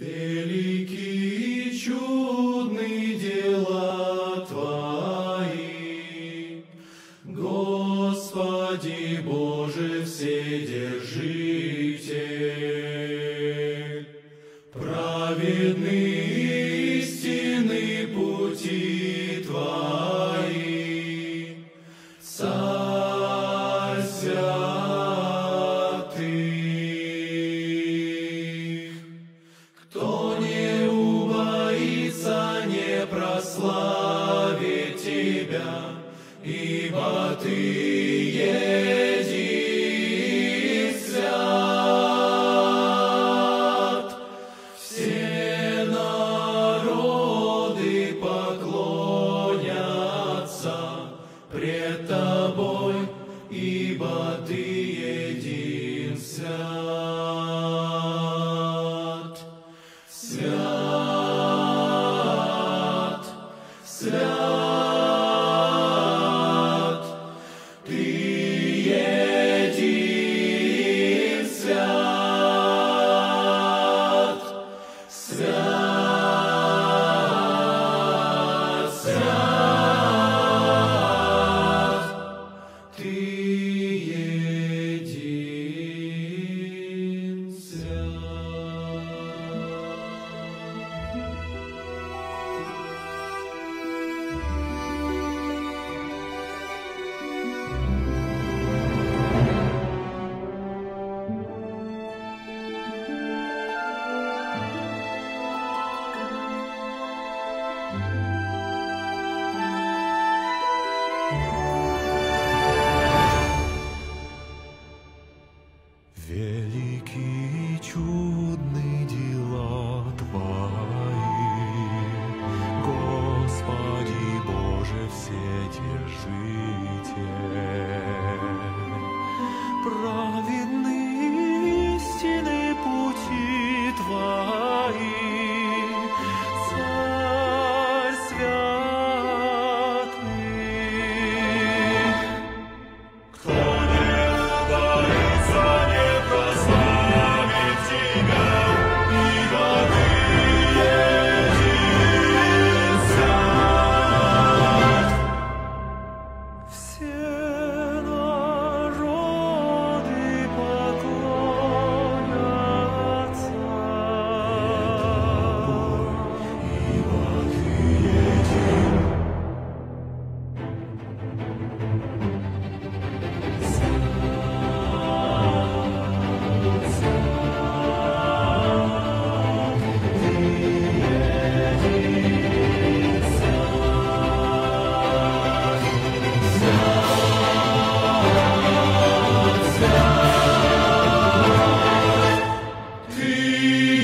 Великие чудные дела Твои, Господи Боже Вседержитель, праведный Кто не убоится, не прославит тебя, ибо ты Veliký čuj.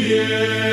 Yeah.